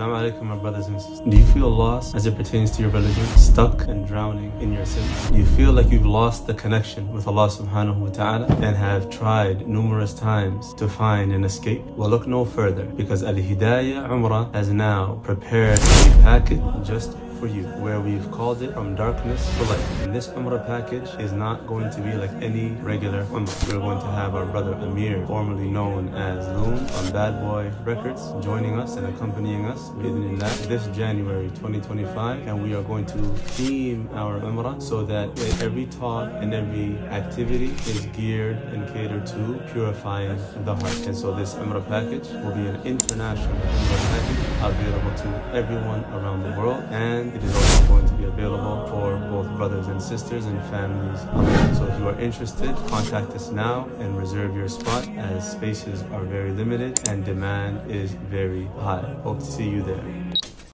Assalamu alaikum, my brothers and sisters. Do you feel lost as it pertains to your religion? Stuck and drowning in your sins? Do you feel like you've lost the connection with Allah subhanahu wa ta'ala and have tried numerous times to find an escape? Well, look no further because Al Hidayah Umrah has now prepared a package just for you, where we've called it From Darkness to Light. And this Umrah package is not going to be like any regular Umrah. We're going to have our brother Amir, formerly known as Loon on Bad Boy Records, joining us and accompanying us in that this January 2025. And we are going to theme our Umrah so that every talk and every activity is geared and catered to purifying the heart. And so this Umrah package will be an international Umrah package available to everyone around the world. And it is also going to be available for both brothers and sisters and families. Are interested, contact us now and reserve your spot as spaces are very limited and demand is very high. Hope to see you there.